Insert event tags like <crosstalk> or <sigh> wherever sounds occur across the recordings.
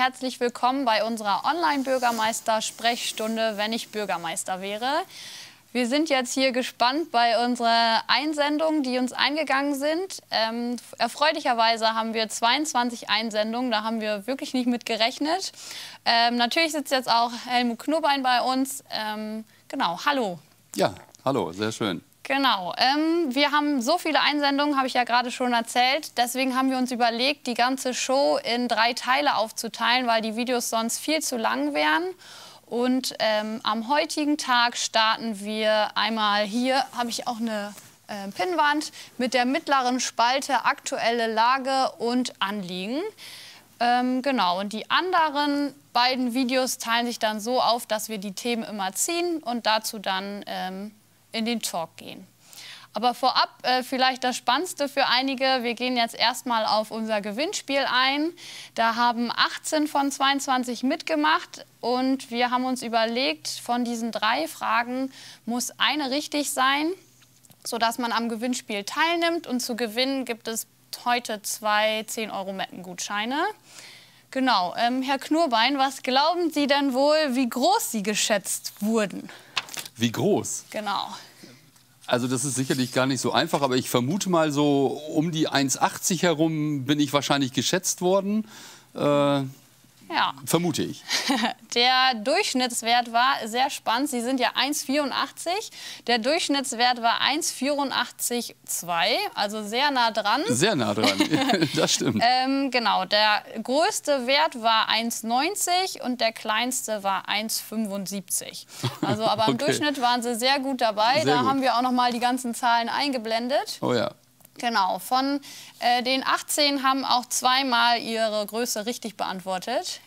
herzlich willkommen bei unserer Online-Bürgermeister-Sprechstunde, wenn ich Bürgermeister wäre. Wir sind jetzt hier gespannt bei unserer Einsendungen, die uns eingegangen sind. Ähm, erfreulicherweise haben wir 22 Einsendungen, da haben wir wirklich nicht mit gerechnet. Ähm, natürlich sitzt jetzt auch Helmut Knurbein bei uns. Ähm, genau, hallo. Ja, hallo, sehr schön. Genau. Ähm, wir haben so viele Einsendungen, habe ich ja gerade schon erzählt. Deswegen haben wir uns überlegt, die ganze Show in drei Teile aufzuteilen, weil die Videos sonst viel zu lang wären. Und ähm, am heutigen Tag starten wir einmal hier, habe ich auch eine äh, Pinnwand mit der mittleren Spalte aktuelle Lage und Anliegen. Ähm, genau, und die anderen beiden Videos teilen sich dann so auf, dass wir die Themen immer ziehen und dazu dann ähm, in den Talk gehen. Aber vorab äh, vielleicht das Spannendste für einige. Wir gehen jetzt erstmal auf unser Gewinnspiel ein. Da haben 18 von 22 mitgemacht und wir haben uns überlegt, von diesen drei Fragen muss eine richtig sein, sodass man am Gewinnspiel teilnimmt. Und zu gewinnen gibt es heute zwei 10-Euro-Metten-Gutscheine. Genau, ähm, Herr Knurbein, was glauben Sie denn wohl, wie groß Sie geschätzt wurden? Wie groß? Genau. Also das ist sicherlich gar nicht so einfach, aber ich vermute mal so um die 1,80 herum bin ich wahrscheinlich geschätzt worden. Äh, ja. Vermute ich. <laughs> Der Durchschnittswert war sehr spannend. Sie sind ja 1,84. Der Durchschnittswert war 1,84,2, also sehr nah dran. Sehr nah dran, <laughs> <laughs> das stimmt. Ähm, genau, der größte Wert war 1,90 und der kleinste war 1,75. Also aber im okay. Durchschnitt waren sie sehr gut dabei. Sehr da gut. haben wir auch noch mal die ganzen Zahlen eingeblendet. Oh ja. Genau, von äh, den 18 haben auch zweimal ihre Größe richtig beantwortet.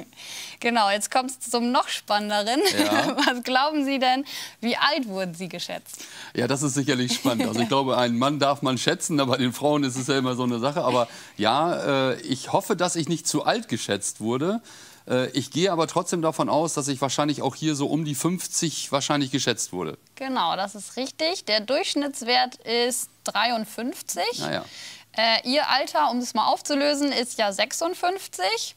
<laughs> genau, jetzt kommt es zum noch spannenderen. Ja. <laughs> Was glauben Sie denn, wie alt wurden Sie geschätzt? Ja, das ist sicherlich spannend. Also ich <laughs> glaube, einen Mann darf man schätzen, aber den Frauen ist es ja immer so eine Sache. Aber ja, äh, ich hoffe, dass ich nicht zu alt geschätzt wurde. Äh, ich gehe aber trotzdem davon aus, dass ich wahrscheinlich auch hier so um die 50 wahrscheinlich geschätzt wurde. Genau, das ist richtig. Der Durchschnittswert ist 53. Naja. Äh, ihr Alter, um es mal aufzulösen, ist ja 56.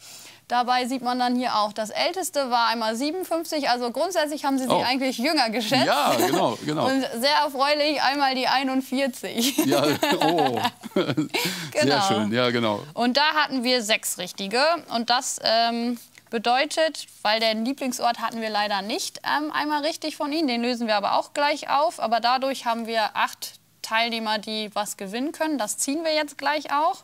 Dabei sieht man dann hier auch, das älteste war einmal 57, also grundsätzlich haben sie sich oh. eigentlich jünger geschätzt. Ja, genau, genau. <laughs> Und sehr erfreulich einmal die 41. <laughs> Ja, oh, <laughs> genau. sehr schön, ja, genau. Und da hatten wir sechs richtige und das ähm, Bedeutet, weil den Lieblingsort hatten wir leider nicht ähm, einmal richtig von Ihnen, den lösen wir aber auch gleich auf. Aber dadurch haben wir acht Teilnehmer, die was gewinnen können. Das ziehen wir jetzt gleich auch.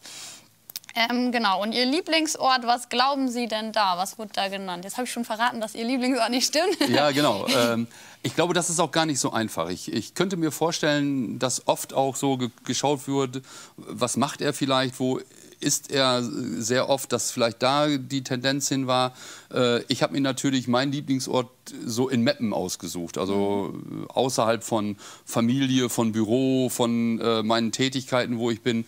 Ähm, genau, und Ihr Lieblingsort, was glauben Sie denn da? Was wird da genannt? Jetzt habe ich schon verraten, dass Ihr Lieblingsort nicht stimmt. <laughs> Ja, genau. <laughs> Ähm, ich glaube, das ist auch gar nicht so einfach. Ich, ich könnte mir vorstellen, dass oft auch so ge geschaut wird, was macht er vielleicht, wo ist er sehr oft, dass vielleicht da die Tendenz hin war. Äh, ich habe mir natürlich meinen Lieblingsort so in Meppen ausgesucht, also mhm. außerhalb von Familie, von Büro, von äh, meinen Tätigkeiten, wo ich bin.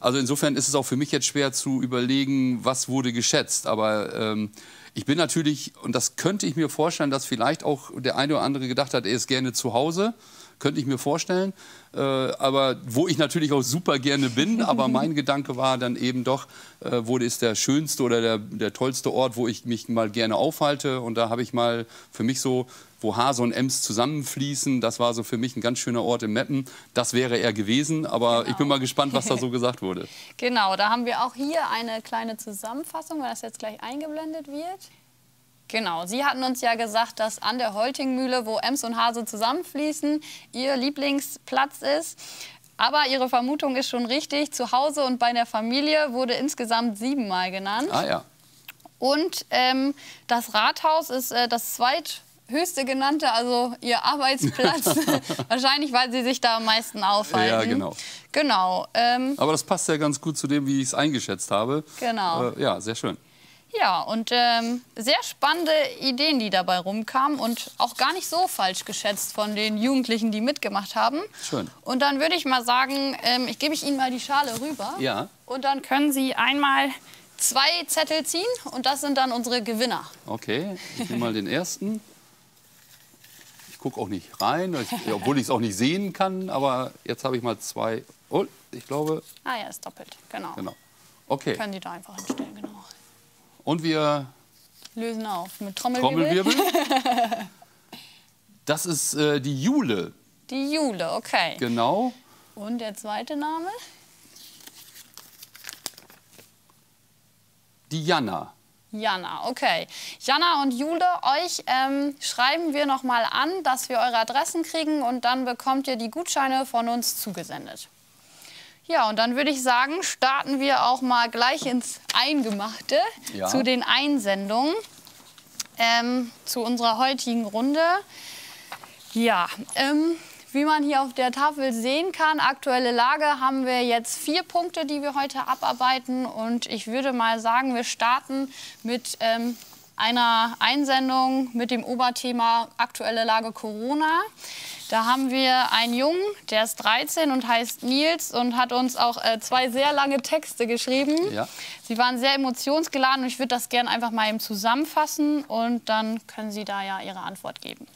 Also insofern ist es auch für mich jetzt schwer zu überlegen, was wurde geschätzt. Aber ähm, ich bin natürlich, und das könnte ich mir vorstellen, dass vielleicht auch der eine oder andere gedacht hat, er ist gerne zu Hause könnte ich mir vorstellen. Äh, aber wo ich natürlich auch super gerne bin, <laughs> aber mein Gedanke war dann eben doch, äh, wo ist der schönste oder der, der tollste Ort, wo ich mich mal gerne aufhalte. Und da habe ich mal für mich so, wo Hase und Ems zusammenfließen, das war so für mich ein ganz schöner Ort im Meppen. Das wäre er gewesen, aber genau. ich bin mal gespannt, was da so <laughs> gesagt wurde. Genau, da haben wir auch hier eine kleine Zusammenfassung, weil das jetzt gleich eingeblendet wird. Genau, Sie hatten uns ja gesagt, dass an der Holtingmühle, wo Ems und Hase zusammenfließen, Ihr Lieblingsplatz ist. Aber Ihre Vermutung ist schon richtig. Zu Hause und bei der Familie wurde insgesamt siebenmal genannt. Ah ja. Und ähm, das Rathaus ist äh, das zweithöchste genannte, also Ihr Arbeitsplatz. <laughs> <laughs> Wahrscheinlich, weil Sie sich da am meisten aufhalten. Ja, genau. Genau. Ähm, Aber das passt ja ganz gut zu dem, wie ich es eingeschätzt habe. Genau. Äh, ja, sehr schön. Ja, und ähm, sehr spannende Ideen, die dabei rumkamen und auch gar nicht so falsch geschätzt von den Jugendlichen, die mitgemacht haben. Schön. Und dann würde ich mal sagen, ähm, ich gebe ich Ihnen mal die Schale rüber. Ja. Und dann können Sie einmal zwei Zettel ziehen und das sind dann unsere Gewinner. Okay, ich nehme mal den ersten. Ich gucke auch nicht rein, obwohl ich es auch nicht sehen kann, aber jetzt habe ich mal zwei. Oh, ich glaube. Ah ja, ist doppelt, genau. Genau. Okay. Können Sie da einfach hinstellen, genau. Und wir lösen auf mit Trommelwirbel. Trommelwirbel. <laughs> das ist äh, die Jule. Die Jule, okay. Genau. Und der zweite Name? Die Jana. Jana, okay. Jana und Jule, euch ähm, schreiben wir noch mal an, dass wir eure Adressen kriegen und dann bekommt ihr die Gutscheine von uns zugesendet. Ja, und dann würde ich sagen, starten wir auch mal gleich ins Eingemachte ja. zu den Einsendungen, ähm, zu unserer heutigen Runde. Ja, ähm, wie man hier auf der Tafel sehen kann, aktuelle Lage, haben wir jetzt vier Punkte, die wir heute abarbeiten. Und ich würde mal sagen, wir starten mit ähm, einer Einsendung mit dem Oberthema aktuelle Lage Corona. Da haben wir einen Jungen, der ist 13 und heißt Nils und hat uns auch äh, zwei sehr lange Texte geschrieben. Ja. Sie waren sehr emotionsgeladen und ich würde das gerne einfach mal eben zusammenfassen und dann können Sie da ja Ihre Antwort geben.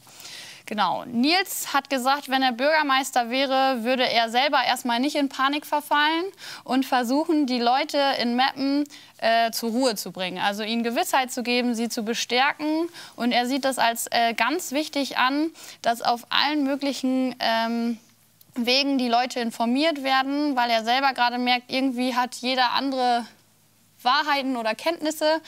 Genau. Nils hat gesagt, wenn er Bürgermeister wäre, würde er selber erstmal nicht in Panik verfallen und versuchen, die Leute in Meppen äh, zur Ruhe zu bringen. Also ihnen Gewissheit zu geben, sie zu bestärken. Und er sieht das als äh, ganz wichtig an, dass auf allen möglichen ähm, Wegen die Leute informiert werden, weil er selber gerade merkt, irgendwie hat jeder andere Wahrheiten oder Kenntnisse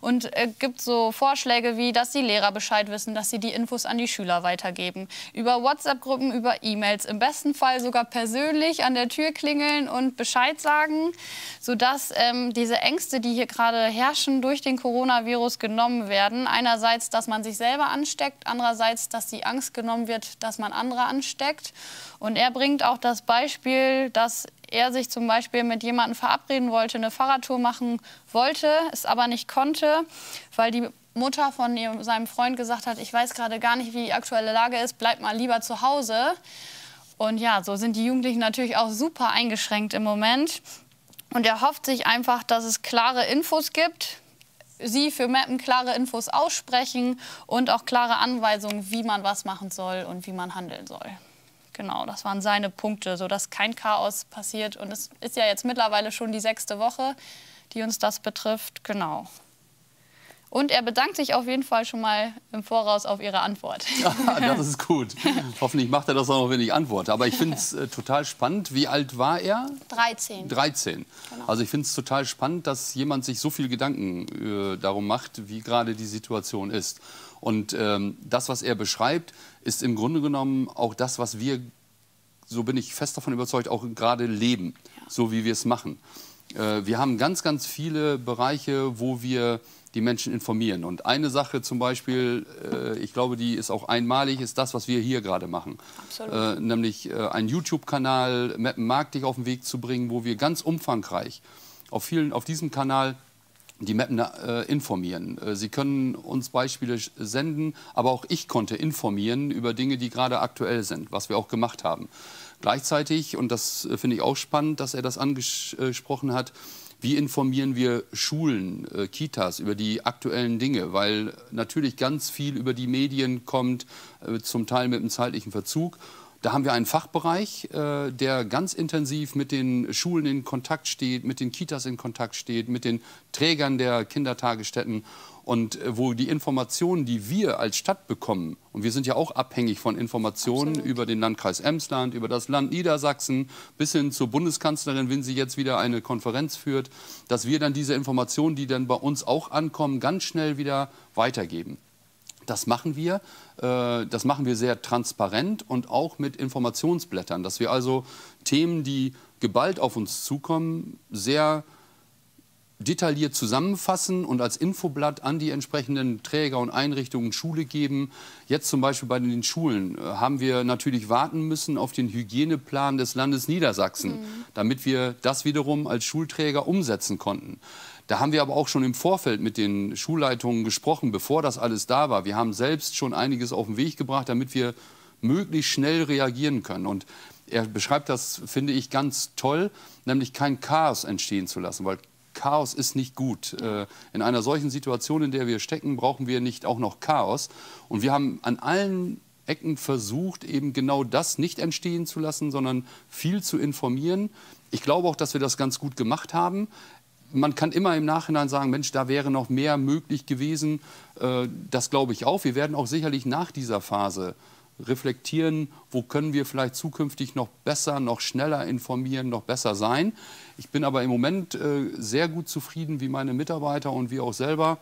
und äh, gibt so Vorschläge wie, dass die Lehrer Bescheid wissen, dass sie die Infos an die Schüler weitergeben. Über WhatsApp-Gruppen, über E-Mails, im besten Fall sogar persönlich an der Tür klingeln und Bescheid sagen, sodass ähm, diese Ängste, die hier gerade herrschen, durch den Coronavirus genommen werden. Einerseits, dass man sich selber ansteckt, andererseits, dass die Angst genommen wird, dass man andere ansteckt. Und er bringt auch das Beispiel, dass er sich zum Beispiel mit jemandem verabreden wollte, eine Fahrradtour machen wollte, es aber nicht konnte, weil die Mutter von ihrem, seinem Freund gesagt hat, ich weiß gerade gar nicht, wie die aktuelle Lage ist, bleib mal lieber zu Hause. Und ja, so sind die Jugendlichen natürlich auch super eingeschränkt im Moment. Und er hofft sich einfach, dass es klare Infos gibt, Sie für Mappen klare Infos aussprechen und auch klare Anweisungen, wie man was machen soll und wie man handeln soll. Genau, das waren seine Punkte, sodass kein Chaos passiert. Und es ist ja jetzt mittlerweile schon die sechste Woche, die uns das betrifft. Genau. Und er bedankt sich auf jeden Fall schon mal im Voraus auf Ihre Antwort. <laughs> Ja, das ist gut. <laughs> Hoffentlich macht er das auch noch, wenn ich antworte. Aber ich finde es äh, total spannend. Wie alt war er? 13. 13. Genau. Also ich finde es total spannend, dass jemand sich so viel Gedanken äh, darum macht, wie gerade die Situation ist. Und ähm, das, was er beschreibt, ist im Grunde genommen auch das, was wir, so bin ich fest davon überzeugt, auch gerade leben, ja. so wie wir es machen. Äh, wir haben ganz, ganz viele Bereiche, wo wir die Menschen informieren. Und eine Sache zum Beispiel, äh, ich glaube, die ist auch einmalig, ist das, was wir hier gerade machen. Äh, nämlich äh, einen YouTube-Kanal Mappen Markt dich auf den Weg zu bringen, wo wir ganz umfangreich auf, vielen, auf diesem Kanal die Mappen äh, informieren. Äh, Sie können uns Beispiele senden, aber auch ich konnte informieren über Dinge, die gerade aktuell sind, was wir auch gemacht haben. Gleichzeitig, und das äh, finde ich auch spannend, dass er das angesprochen hat, wie informieren wir Schulen, äh, Kitas über die aktuellen Dinge? Weil natürlich ganz viel über die Medien kommt, zum Teil mit einem zeitlichen Verzug. Da haben wir einen Fachbereich, äh, der ganz intensiv mit den Schulen in Kontakt steht, mit den Kitas in Kontakt steht, mit den Trägern der Kindertagesstätten und äh, wo die Informationen, die wir als Stadt bekommen, und wir sind ja auch abhängig von Informationen Absolut. über den Landkreis Emsland, über das Land Niedersachsen bis hin zur Bundeskanzlerin, wenn sie jetzt wieder eine Konferenz führt, dass wir dann diese Informationen, die dann bei uns auch ankommen, ganz schnell wieder weitergeben. Das machen wir. Äh, das machen wir sehr transparent und auch mit Informationsblättern, dass wir also Themen, die geballt auf uns zukommen, sehr detailliert zusammenfassen und als Infoblatt an die entsprechenden Träger und Einrichtungen Schule geben. Jetzt zum Beispiel bei den Schulen äh, haben wir natürlich warten müssen auf den Hygieneplan des Landes Niedersachsen, mhm. damit wir das wiederum als Schulträger umsetzen konnten. Da haben wir aber auch schon im Vorfeld mit den Schulleitungen gesprochen, bevor das alles da war. Wir haben selbst schon einiges auf den Weg gebracht, damit wir möglichst schnell reagieren können. Und er beschreibt das, finde ich, ganz toll, nämlich kein Chaos entstehen zu lassen, weil Chaos ist nicht gut. Äh, in einer solchen Situation, in der wir stecken, brauchen wir nicht auch noch Chaos. Und wir haben an allen Ecken versucht, eben genau das nicht entstehen zu lassen, sondern viel zu informieren. Ich glaube auch, dass wir das ganz gut gemacht haben man kann immer im Nachhinein sagen, Mensch, da wäre noch mehr möglich gewesen. Äh, das glaube ich auch. Wir werden auch sicherlich nach dieser Phase reflektieren, wo können wir vielleicht zukünftig noch besser, noch schneller informieren, noch besser sein. Ich bin aber im Moment äh, sehr gut zufrieden, wie meine Mitarbeiter und wir auch selber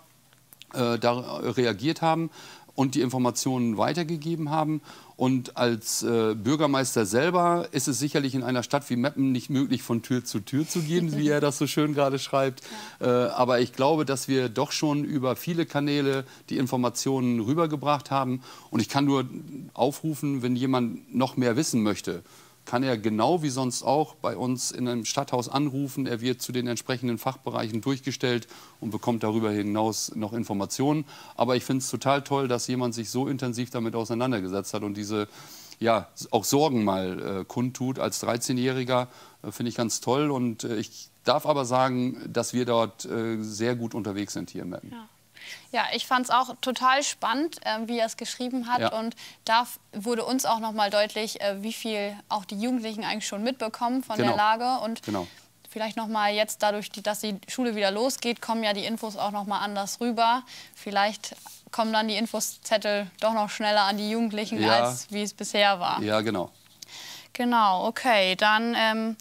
äh, da reagiert haben und die Informationen weitergegeben haben. Und als äh, Bürgermeister selber ist es sicherlich in einer Stadt wie Meppen nicht möglich, von Tür zu Tür zu gehen, wie er das so schön gerade schreibt. Äh, aber ich glaube, dass wir doch schon über viele Kanäle die Informationen rübergebracht haben. Und ich kann nur aufrufen, wenn jemand noch mehr wissen möchte, kann er genau wie sonst auch bei uns in einem Stadthaus anrufen. Er wird zu den entsprechenden Fachbereichen durchgestellt und bekommt darüber hinaus noch Informationen. Aber ich finde es total toll, dass jemand sich so intensiv damit auseinandergesetzt hat und diese ja, auch Sorgen mal äh, kundtut. Als 13-Jähriger äh, finde ich ganz toll. Und äh, ich darf aber sagen, dass wir dort äh, sehr gut unterwegs sind hier in Meppen. Ja. Ja, ich fand es auch total spannend, äh, wie er es geschrieben hat. Ja. Und da wurde uns auch noch mal deutlich, äh, wie viel auch die Jugendlichen eigentlich schon mitbekommen von genau. der Lage. Und genau. vielleicht noch mal jetzt dadurch, dass die Schule wieder losgeht, kommen ja die Infos auch noch mal anders rüber. Vielleicht kommen dann die Infoszettel doch noch schneller an die Jugendlichen, ja. als wie es bisher war. Ja, genau. Genau, okay. Dann ähm,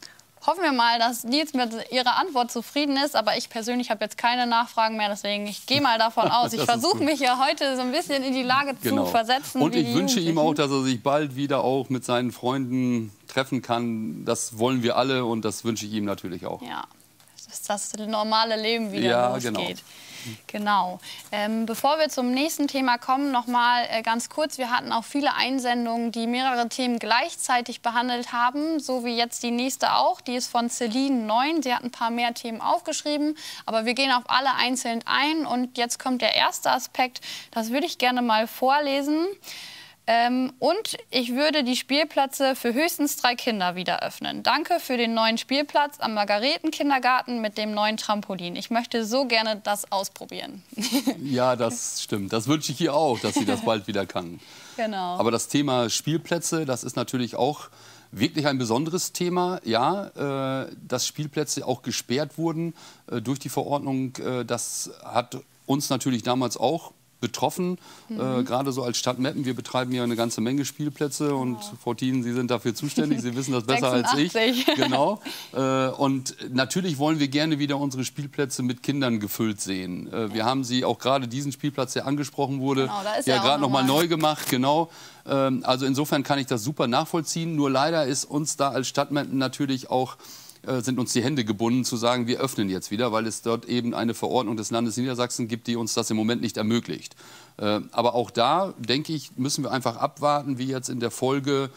hoffen wir mal, dass Nils mit ihrer Antwort zufrieden ist. Aber ich persönlich habe jetzt keine Nachfragen mehr, deswegen ich gehe mal davon <laughs> aus. Ich versuche mich ja heute so ein bisschen in die Lage genau. zu versetzen. Und ich wünsche ihm auch, dass er sich bald wieder auch mit seinen Freunden treffen kann. Das wollen wir alle und das wünsche ich ihm natürlich auch. Ja, dass das normale Leben wieder ja, losgeht. Genau. Genau. Ähm, bevor wir zum nächsten Thema kommen, noch mal äh, ganz kurz. Wir hatten auch viele Einsendungen, die mehrere Themen gleichzeitig behandelt haben, so wie jetzt die nächste auch. Die ist von Celine 9. Sie hat ein paar mehr Themen aufgeschrieben, aber wir gehen auf alle einzeln ein. Und jetzt kommt der erste Aspekt. Das würde ich gerne mal vorlesen. Ähm, und ich würde die Spielplätze für höchstens drei Kinder wieder öffnen. Danke für den neuen Spielplatz am Margaretenkindergarten mit dem neuen Trampolin. Ich möchte so gerne das ausprobieren. <laughs> ja, das stimmt. Das wünsche ich ihr auch, dass sie das bald wieder kann. Genau. Aber das Thema Spielplätze, das ist natürlich auch wirklich ein besonderes Thema. Ja, äh, dass Spielplätze auch gesperrt wurden äh, durch die Verordnung, äh, das hat uns natürlich damals auch betroffen, mhm. äh, gerade so als Stadt Meppen. Wir betreiben ja eine ganze Menge Spielplätze oh. und Frau Thien, Sie sind dafür zuständig, Sie wissen das besser 86. als ich. <laughs> Genau. Äh, und natürlich wollen wir gerne wieder unsere Spielplätze mit Kindern gefüllt sehen. Äh, wir haben sie auch gerade diesen Spielplatz, der angesprochen wurde, genau, ja gerade noch mal neu gemacht, genau. Ähm, also insofern kann ich das super nachvollziehen. Nur leider ist uns da als Stadt Meppen natürlich auch äh, sind uns die Hände gebunden zu sagen, wir öffnen jetzt wieder, weil es dort eben eine Verordnung des Landes Niedersachsen gibt, die uns das im Moment nicht ermöglicht. Äh, aber auch da, denke ich, müssen wir einfach abwarten, wie jetzt in der Folge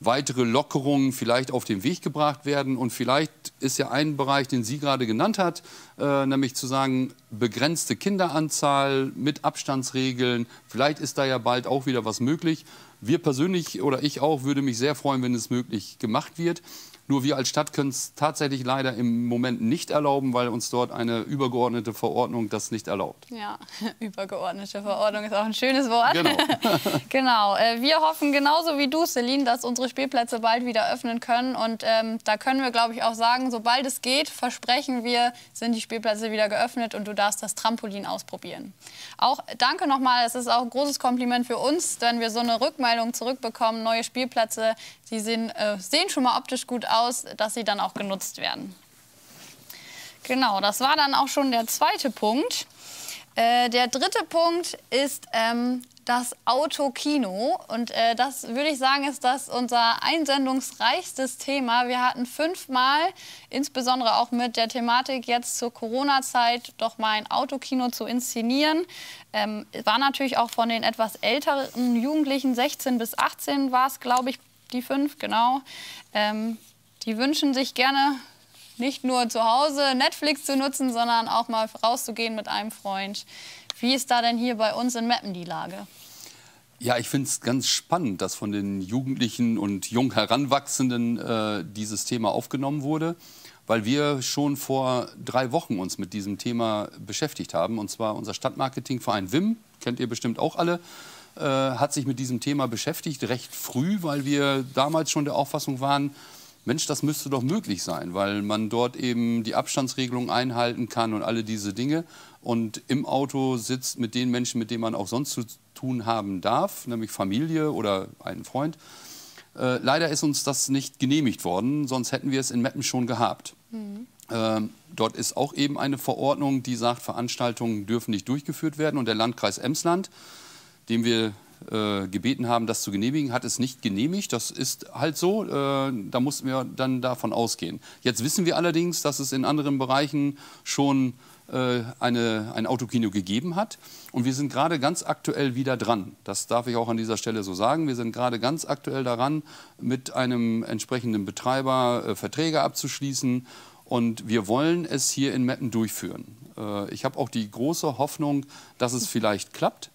weitere Lockerungen vielleicht auf den Weg gebracht werden. Und vielleicht ist ja ein Bereich, den sie gerade genannt hat, äh, nämlich zu sagen, begrenzte Kinderanzahl mit Abstandsregeln. Vielleicht ist da ja bald auch wieder was möglich. Wir persönlich oder ich auch würde mich sehr freuen, wenn es möglich gemacht wird. Nur wir als Stadt können es tatsächlich leider im Moment nicht erlauben, weil uns dort eine übergeordnete Verordnung das nicht erlaubt. Ja, <laughs> übergeordnete Verordnung ist auch ein schönes Wort. Genau. <laughs> genau. Äh, wir hoffen genauso wie du, Celine, dass unsere Spielplätze bald wieder öffnen können. Und ähm, da können wir, glaube ich, auch sagen, sobald es geht, versprechen wir, sind die Spielplätze wieder geöffnet und du darfst das Trampolin ausprobieren. Auch danke nochmal, es ist auch ein großes Kompliment für uns, wenn wir so eine Rückmeldung zurückbekommen, neue Spielplätze, die sehen, äh, sehen schon mal optisch gut aus aus, dass sie dann auch genutzt werden. Genau, das war dann auch schon der zweite Punkt. Äh, der dritte Punkt ist ähm, das Autokino. Und äh, das würde ich sagen, ist das unser einsendungsreichstes Thema. Wir hatten fünfmal, insbesondere auch mit der Thematik jetzt zur Corona-Zeit, doch mal ein Autokino zu inszenieren. Ähm, war natürlich auch von den etwas älteren Jugendlichen, 16 bis 18 war es, glaube ich, die fünf, genau. Ähm, die wünschen sich gerne nicht nur zu Hause Netflix zu nutzen, sondern auch mal rauszugehen mit einem Freund. Wie ist da denn hier bei uns in Meppen die Lage? Ja, ich finde es ganz spannend, dass von den Jugendlichen und jung Heranwachsenden äh, dieses Thema aufgenommen wurde, weil wir schon vor drei Wochen uns mit diesem Thema beschäftigt haben. Und zwar unser Stadtmarketingverein WIM, kennt ihr bestimmt auch alle, äh, hat sich mit diesem Thema beschäftigt, recht früh, weil wir damals schon der Auffassung waren, Mensch, das müsste doch möglich sein, weil man dort eben die Abstandsregelung einhalten kann und alle diese Dinge und im Auto sitzt mit den Menschen, mit denen man auch sonst zu tun haben darf, nämlich Familie oder einen Freund. Äh, leider ist uns das nicht genehmigt worden, sonst hätten wir es in Meppen schon gehabt. Mhm. Ähm, dort ist auch eben eine Verordnung, die sagt, Veranstaltungen dürfen nicht durchgeführt werden. Und der Landkreis Emsland, dem wir äh, gebeten haben, das zu genehmigen, hat es nicht genehmigt. Das ist halt so. Äh, da mussten wir dann davon ausgehen. Jetzt wissen wir allerdings, dass es in anderen Bereichen schon äh, eine, ein Autokino gegeben hat. Und wir sind gerade ganz aktuell wieder dran. Das darf ich auch an dieser Stelle so sagen. Wir sind gerade ganz aktuell daran, mit einem entsprechenden Betreiber äh, Verträge abzuschließen. Und wir wollen es hier in Metten durchführen. Äh, ich habe auch die große Hoffnung, dass es vielleicht klappt.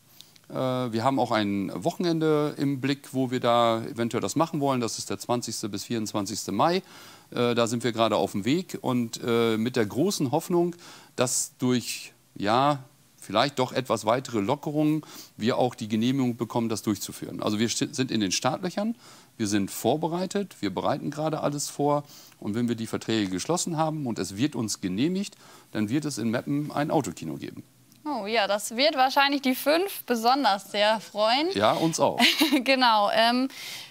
Äh, wir haben auch ein Wochenende im Blick, wo wir da eventuell das machen wollen. Das ist der 20. bis 24. Mai. Äh, da sind wir gerade auf dem Weg und äh, mit der großen Hoffnung, dass durch ja, vielleicht doch etwas weitere Lockerungen wir auch die Genehmigung bekommen, das durchzuführen. Also wir sind in den Startlöchern, wir sind vorbereitet, wir bereiten gerade alles vor und wenn wir die Verträge geschlossen haben und es wird uns genehmigt, dann wird es in Meppen ein Autokino geben. Oh ja, das wird wahrscheinlich die fünf besonders sehr freuen. Ja, uns auch. <laughs> genau. Ähm,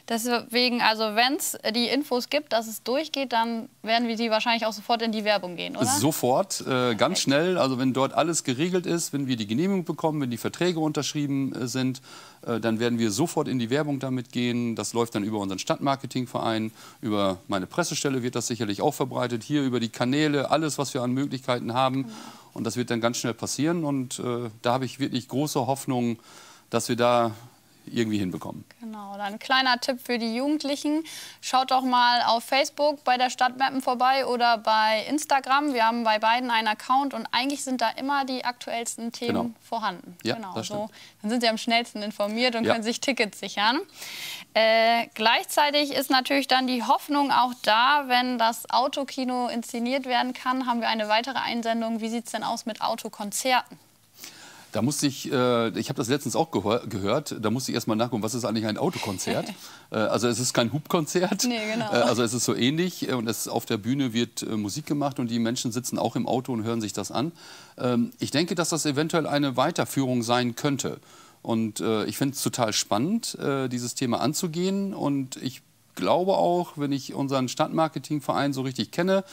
deswegen, also wenn es die Infos gibt, dass es durchgeht, dann werden wir sie wahrscheinlich auch sofort in die Werbung gehen, oder? Sofort, äh, ganz schnell. Also wenn dort alles geregelt ist, wenn wir die Genehmigung bekommen, wenn die Verträge unterschrieben äh, sind, äh, dann werden wir sofort in die Werbung damit gehen. Das läuft dann über unseren Stadtmarketingverein, über meine Pressestelle wird das sicherlich auch verbreitet, hier über die Kanäle, alles, was wir an Möglichkeiten haben. Mhm. Und das wird dann ganz schnell passieren. Und äh, da habe ich wirklich große Hoffnung, dass wir da irgendwie hinbekommen. Genau, dann ein kleiner Tipp für die Jugendlichen. Schaut doch mal auf Facebook bei der Stadt Mappen vorbei oder bei Instagram. Wir haben bei beiden einen Account und eigentlich sind da immer die aktuellsten Themen genau. vorhanden. Ja, genau, das so, dann sind Sie am schnellsten informiert und ja. können sich Tickets sichern. Äh, gleichzeitig ist natürlich dann die Hoffnung auch da, wenn das Autokino inszeniert werden kann, haben wir eine weitere Einsendung. Wie sieht es denn aus mit Autokonzerten? Da musste ich, äh, ich habe das letztens auch gehört, da musste ich erst mal nachgucken, was ist eigentlich ein Autokonzert? <laughs> äh, also es ist kein Hubkonzert, nee, genau. äh, also es ist so ähnlich und es, auf der Bühne wird äh, Musik gemacht und die Menschen sitzen auch im Auto und hören sich das an. Ähm, ich denke, dass das eventuell eine Weiterführung sein könnte. Und äh, ich finde es total spannend, äh, dieses Thema anzugehen und ich glaube auch, wenn ich unseren Stadtmarketingverein so richtig kenne,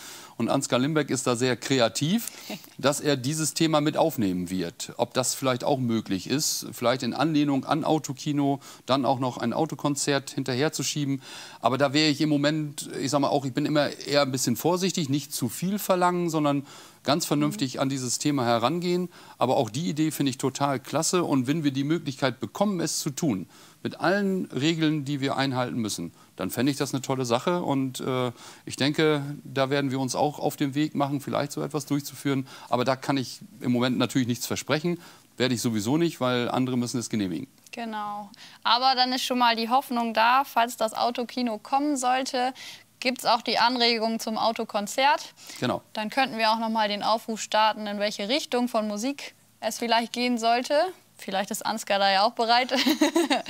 und Ansgar Limbeck ist da sehr kreativ, <laughs> dass er dieses Thema mit aufnehmen wird. Ob das vielleicht auch möglich ist, vielleicht in Anlehnung an Autokino, dann auch noch ein Autokonzert hinterherzuschieben. Aber da wäre ich im Moment, ich sage mal auch, ich bin immer eher ein bisschen vorsichtig, nicht zu viel verlangen, sondern ganz vernünftig an dieses Thema herangehen. Aber auch die Idee finde ich total klasse. Und wenn wir die Möglichkeit bekommen, es zu tun, mit allen Regeln, die wir einhalten müssen, dann fände ich das eine tolle Sache. Und äh, ich denke, da werden wir uns auch auf den Weg machen, vielleicht so etwas durchzuführen. Aber da kann ich im Moment natürlich nichts versprechen. Werde ich sowieso nicht, weil andere müssen es genehmigen. Genau. Aber dann ist schon mal die Hoffnung da, falls das Autokino kommen sollte, gibt es auch die Anregung zum Autokonzert. Genau. Dann könnten wir auch noch mal den Aufruf starten, in welche Richtung von Musik es vielleicht gehen sollte. Vielleicht ist Ansgar da ja auch bereit. <laughs>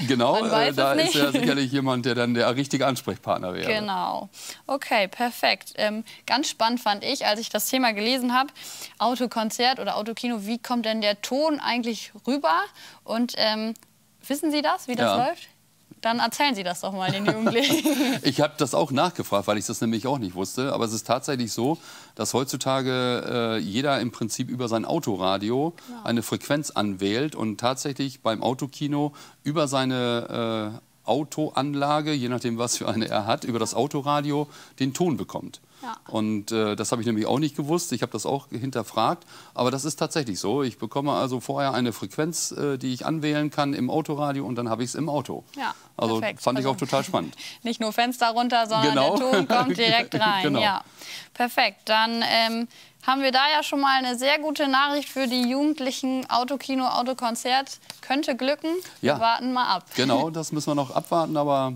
Genau, äh, da ist ja sicherlich jemand, der dann der richtige Ansprechpartner wäre. Genau. Okay, perfekt. Ähm, ganz spannend fand ich, als ich das Thema gelesen habe, Autokonzert oder Autokino, wie kommt denn der Ton eigentlich rüber? Und ähm, wissen Sie das, wie das ja. läuft? Dann erzählen Sie das doch mal den Jugendlichen. <laughs> ich habe das auch nachgefragt, weil ich das nämlich auch nicht wusste. Aber es ist tatsächlich so, dass heutzutage äh, jeder im Prinzip über sein Autoradio genau. eine Frequenz anwählt und tatsächlich beim Autokino über seine äh, Autoanlage, je nachdem, was für eine er hat, über das Autoradio den Ton bekommt. Ja. Und äh, das habe ich nämlich auch nicht gewusst. Ich habe das auch hinterfragt. Aber das ist tatsächlich so. Ich bekomme also vorher eine Frequenz, äh, die ich anwählen kann im Autoradio und dann habe ich es im Auto. Ja, also perfekt. fand ich auch also total spannend. <laughs> nicht nur Fenster runter, sondern genau. der Ton kommt <laughs> direkt rein. genau. Ja, perfekt. Dann ähm, haben wir da ja schon mal eine sehr gute Nachricht für die Jugendlichen. Autokino, Autokonzert könnte glücken. Ja. Wir warten mal ab. Genau, das müssen wir noch abwarten, aber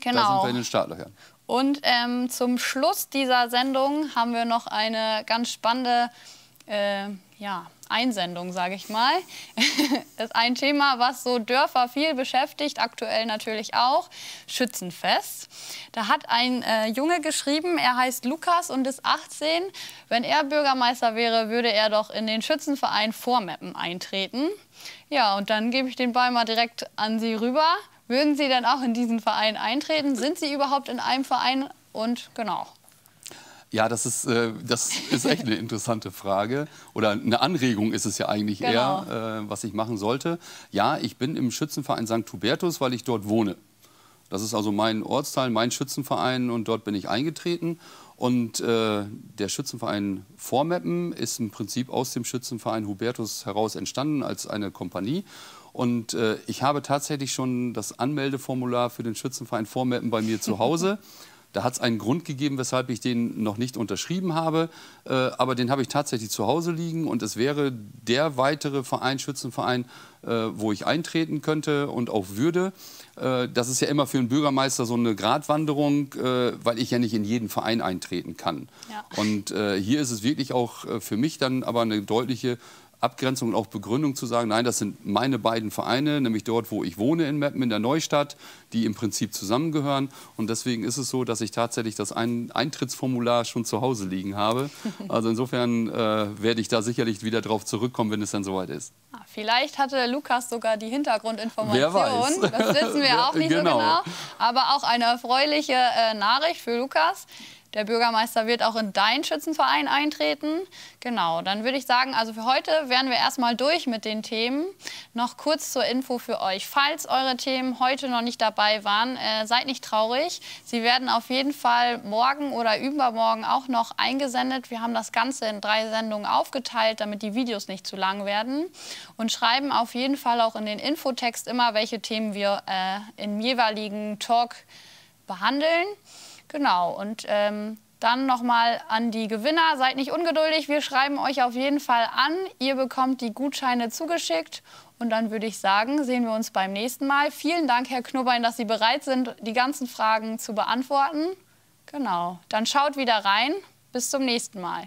genau. da sind wir in den Startlöchern. Und ähm, zum Schluss dieser Sendung haben wir noch eine ganz spannende äh, ja, Einsendung, sage ich mal. <laughs> das ist ein Thema, was so Dörfer viel beschäftigt, aktuell natürlich auch. Schützenfest. Da hat ein äh, Junge geschrieben, er heißt Lukas und ist 18. Wenn er Bürgermeister wäre, würde er doch in den Schützenverein Vormeppen eintreten. Ja, und dann gebe ich den Ball mal direkt an Sie rüber. Würden Sie denn auch in diesen Verein eintreten? Sind Sie überhaupt in einem Verein? Und genau. Ja, das ist, äh, das ist echt eine interessante Frage. Oder eine Anregung ist es ja eigentlich genau. eher, äh, was ich machen sollte. Ja, ich bin im Schützenverein St. Hubertus, weil ich dort wohne. Das ist also mein Ortsteil, mein Schützenverein und dort bin ich eingetreten. Und äh, der Schützenverein Vormeppen ist im Prinzip aus dem Schützenverein Hubertus heraus entstanden als eine Kompanie. Und äh, ich habe tatsächlich schon das Anmeldeformular für den Schützenverein Vormeppen bei mir zu Hause. <laughs> Da hat es einen Grund gegeben, weshalb ich den noch nicht unterschrieben habe. Äh, aber den habe ich tatsächlich zu Hause liegen. Und es wäre der weitere Verein, Schützenverein, äh, wo ich eintreten könnte und auch würde. Äh, das ist ja immer für einen Bürgermeister so eine Gratwanderung, äh, weil ich ja nicht in jeden Verein eintreten kann. Ja. Und äh, hier ist es wirklich auch äh, für mich dann aber eine deutliche Abgrenzung und auch Begründung zu sagen, nein, das sind meine beiden Vereine, nämlich dort, wo ich wohne in Meppen in der Neustadt, die im Prinzip zusammengehören. Und deswegen ist es so, dass ich tatsächlich das Ein Eintrittsformular schon zu Hause liegen habe. <laughs> Also insofern äh, werde ich da sicherlich wieder darauf zurückkommen, wenn es dann soweit ist. Ah, vielleicht hatte Lukas sogar die Hintergrundinformation. Wer weiß. Das wissen wir <laughs> auch nicht genau. so genau. Aber auch eine erfreuliche äh, Nachricht für Lukas. Der Bürgermeister wird auch in deinen Schützenverein eintreten. Genau, dann würde ich sagen, also für heute wären wir erstmal durch mit den Themen. Noch kurz zur Info für euch. Falls eure Themen heute noch nicht dabei waren, äh, seid nicht traurig. Sie werden auf jeden Fall morgen oder übermorgen auch noch eingesendet. Wir haben das Ganze in drei Sendungen aufgeteilt, damit die Videos nicht zu lang werden. Und schreiben auf jeden Fall auch in den Infotext immer, welche Themen wir äh, im jeweiligen Talk behandeln. Genau, und ähm, dann nochmal an die Gewinner. Seid nicht ungeduldig, wir schreiben euch auf jeden Fall an. Ihr bekommt die Gutscheine zugeschickt. Und dann würde ich sagen, sehen wir uns beim nächsten Mal. Vielen Dank, Herr Knubbein, dass Sie bereit sind, die ganzen Fragen zu beantworten. Genau, dann schaut wieder rein. Bis zum nächsten Mal.